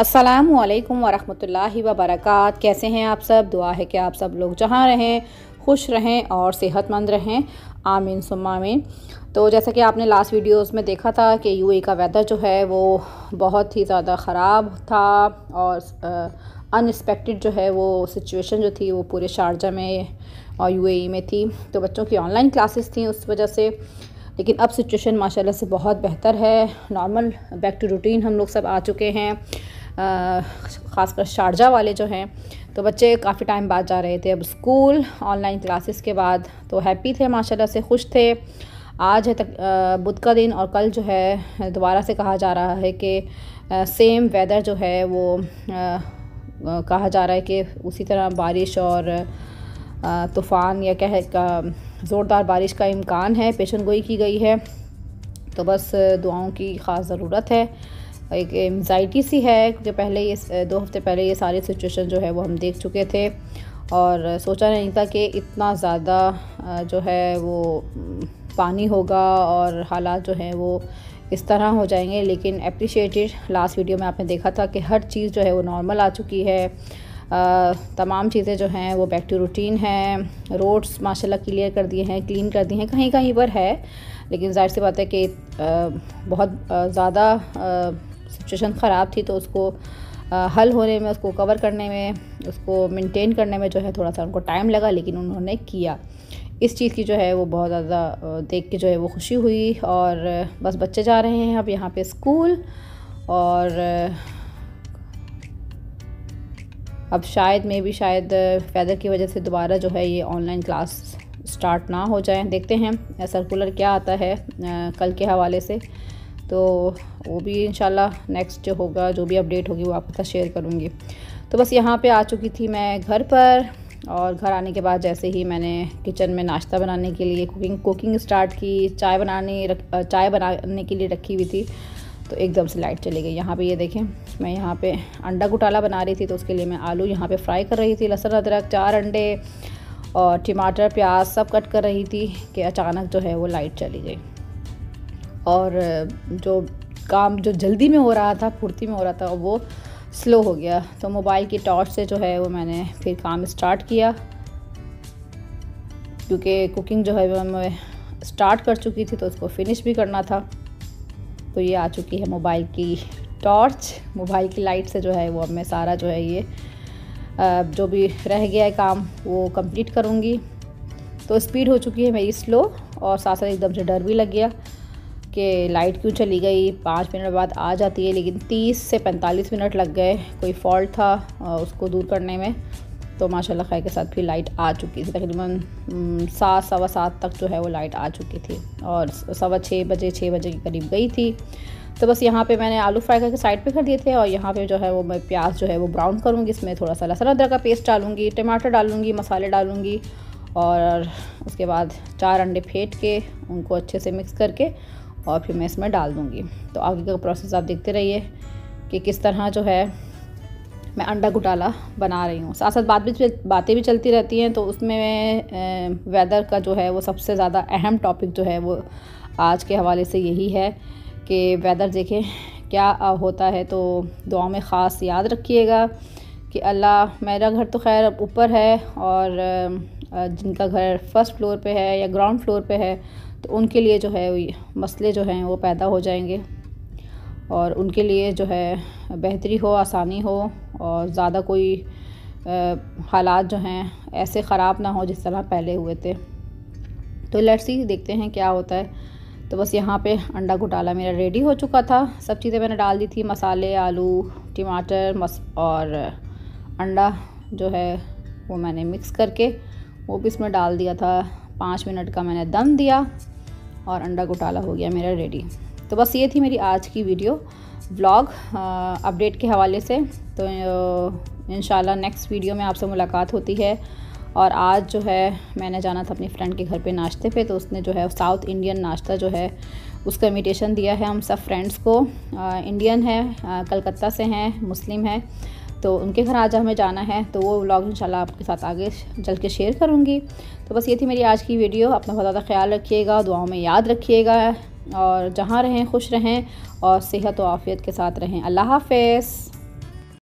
असलकम वरहमल वबरक कैसे हैं आप सब? दुआ है कि आप सब लोग जहाँ रहें, खुश रहें और सेहतमंद रहें। आमीन सुमामीन तो जैसा कि आपने लास्ट वीडियोस में देखा था कि यूएई का वेदर जो है वो बहुत ही ज़्यादा ख़राब था और अनएक्सपेक्टेड जो है वो सिचुएशन जो थी वो पूरे शारजा में और यूएई में थी। तो बच्चों की ऑनलाइन क्लासेस थी उस वजह से। लेकिन अब सिचुएशन माशाल्लाह से बहुत बेहतर है। नॉर्मल बैक टू रूटीन हम लोग सब आ चुके हैं। ख़ासकर शारजा वाले जो हैं तो बच्चे काफ़ी टाइम बाद जा रहे थे। अब स्कूल ऑनलाइन क्लासेस के बाद तो हैप्पी थे माशाल्लाह से खुश थे। आज है तक बुध का दिन और कल जो है दोबारा से कहा जा रहा है कि सेम वेदर जो है वो आ, कहा जा रहा है कि उसी तरह बारिश और तूफ़ान या कह ज़ोरदार बारिश का इम्कान है पेशन गोई की गई है। तो बस दुआओं की ख़ास ज़रूरत है। एक एम्जाइटी सी है जो पहले ये दो हफ़्ते पहले ये सारी सिचुएशन जो है वो हम देख चुके थे। और सोचा नहीं था कि इतना ज़्यादा जो है वो पानी होगा और हालात जो हैं वो इस तरह हो जाएँगे। लेकिन अप्रिशिएटेड लास्ट वीडियो में आपने देखा था कि हर चीज़ जो है वो नॉर्मल आ चुकी है। आ, तमाम चीज़ें जो हैं वो बैक टू रूटीन हैं। रोड्स माशाल्लाह क्लियर कर दिए हैं क्लीन कर दिए हैं। कहीं कहीं पर है लेकिन ज़ाहिर सी बात है कि आ, बहुत ज़्यादा सिचुएशन ख़राब थी तो उसको हल होने में, उसको कवर करने में, उसको मेंटेन करने में जो है थोड़ा सा उनको टाइम लगा, लेकिन उन्होंने किया। इस चीज़ की जो है वो बहुत ज़्यादा देख के जो है वो खुशी हुई और बस बच्चे जा रहे हैं अब यहाँ पे स्कूल और, अब शायद मे भी शायद वेदर की वजह से दोबारा जो है ये ऑनलाइन क्लास स्टार्ट ना हो जाए। देखते हैं सर्कुलर क्या आता है कल के हवाले से। तो वो भी इन नेक्स्ट जो होगा, जो भी अपडेट होगी, वो आपके साथ शेयर करूँगी। तो बस यहाँ पे आ चुकी थी मैं घर पर और घर आने के बाद जैसे ही मैंने किचन में नाश्ता बनाने के लिए कुकिंग कुकिंग स्टार्ट की, चाय बनाने रख, चाय बनाने के लिए रखी हुई थी तो एकदम से लाइट चली गई। यहाँ पे ये देखें, मैं यहाँ पे अंडा घुटाला बना रही थी तो उसके लिए मैं आलू यहाँ पे फ्राई कर रही थी, लहसुन, अदरक, चार अंडे और टमाटर, प्याज सब कट कर रही थी कि अचानक जो है वो लाइट चली गई। और जो काम जो जल्दी में हो रहा था फुर्ती में हो रहा था, वो स्लो हो गया। तो मोबाइल की टॉर्च से जो है, वो मैंने फिर काम स्टार्ट किया। क्योंकि कुकिंग जो है, वो मैं स्टार्ट कर चुकी थी तो उसको फिनिश भी करना था। तो ये आ चुकी है मोबाइल की टॉर्च। मोबाइल की लाइट से जो है, वो अब मैं सारा जो है ये जो भी रह गया है काम, वो कंप्लीट करूँगी। तो स्पीड हो चुकी है मेरी स्लो, और साथ साथ एकदम से डर भी लग गया। कि लाइट क्यों चली गई? पाँच मिनट बाद आ जाती है, लेकिन तीस से पैंतालीस मिनट लग गए। कोई फॉल्ट था उसको दूर करने में तो माशाल्लाह खैर के साथ फिर लाइट आ चुकी थी। तकरीबन सात, सवा सात तक जो है वो लाइट आ चुकी थी, और सवा छः बजे छः बजे के करीब गई थी। तो बस यहाँ पे मैंने आलू फ्राई करके साइड पे कर दिए थे, और यहाँ पे जो है वो मैं प्याज जो है वो ब्राउन करूँगी, इसमें थोड़ा सा लहसुन अदरक का पेस्ट डालूँगी, टमाटर डालूँगी, मसाले डालूँगी, और उसके बाद चार अंडे फेंट के उनको अच्छे से मिक्स करके और फिर मैं इसमें डाल दूँगी। तो आगे का प्रोसेस आप देखते रहिए कि किस तरह जो है मैं अंडा घुटाला बना रही हूँ। साथ साथ बात भी बातें भी चलती रहती हैं तो उसमें वेदर का जो है वो सबसे ज़्यादा अहम टॉपिक जो है वो आज के हवाले से यही है कि वेदर देखें क्या होता है। तो दुआ में ख़ास याद रखिएगा कि अल्लाह, मेरा घर तो खैर ऊपर है और जिनका घर फ़र्स्ट फ्लोर पे है या ग्राउंड फ्लोर पे है तो उनके लिए जो है मसले जो हैं वो पैदा हो जाएँगे। और उनके लिए जो है बेहतरी हो, आसानी हो और ज़्यादा कोई हालात जो हैं ऐसे ख़राब ना हो जिस तरह पहले हुए थे। तो लड़सी देखते हैं क्या होता है। तो बस यहाँ पे अंडा घोटाला मेरा रेडी हो चुका था। सब चीज़ें मैंने डाल दी थी, मसाले, आलू, टमाटर, मस, और अंडा जो है वो मैंने मिक्स करके वो भी इसमें डाल दिया था। पाँच मिनट का मैंने दम दिया। और अंडा घोटाला हो गया मेरा रेडी तो बस ये थी मेरी आज की वीडियो ब्लॉग अपडेट के हवाले से। तो इन नेक्स्ट वीडियो में आपसे मुलाकात होती है। और आज जो है मैंने जाना था अपनी फ्रेंड के घर पे नाश्ते पे तो उसने जो है साउथ इंडियन नाश्ता जो है उसका इमिटेशन दिया है हम सब फ्रेंड्स को। आ, इंडियन है कलकत्ता से हैं मुस्लिम है। तो उनके घर आज हमें जाना है तो वो व्लॉग इंशाल्लाह आपके साथ आगे चल के शेयर करूँगी। तो बस ये थी मेरी आज की वीडियो अपना बहुत ज़्यादा ख्याल रखिएगा, दुआओं में याद रखिएगा, और जहाँ रहें, खुश रहें, और सेहत व आफ़ियत के साथ रहें। अल्लाह हाफ़